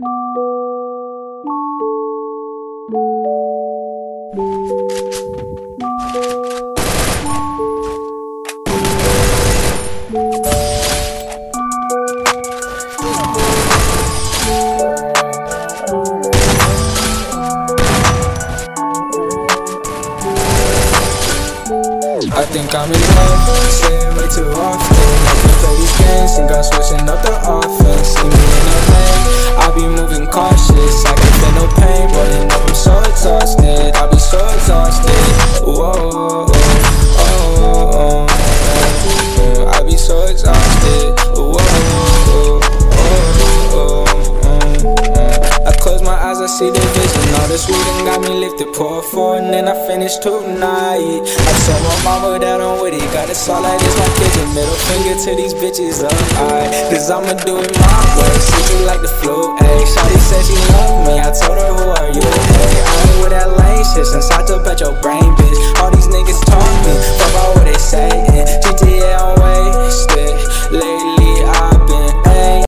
I think I'm in love, saying way too often. I can play these games, think I'm switching up the I close my eyes, I see the vision. All this reading got me lifted. Pour four and then I finish tonight. I told my mama that I'm with it. Got it all like this, my. A middle finger to these bitches up high. Cause I'ma do it my way. See like the flu, ayy. Shawty said she love me. I told her, who are you? Hey, I ain't with that lame shit. Since I took at your brain, bitch.